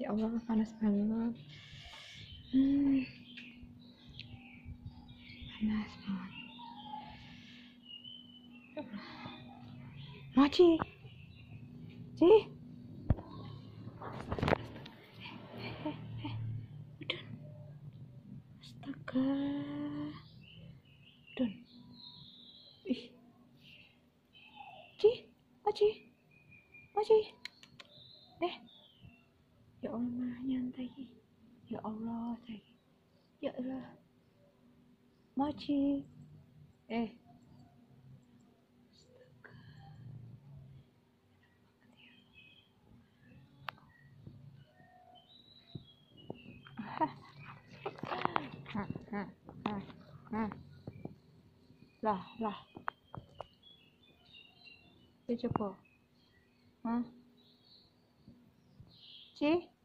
ya Allah panas banget. Hmm. panas banget. Ya Allah. Mochi Ci Udun Astaga. Udun Ih. Ci Mochi Mochi Eh Ya Allah nyantai Ya Allah say. Ya Allah Mochi Eh. Lah, lah. Ya coba. Hah? Ci?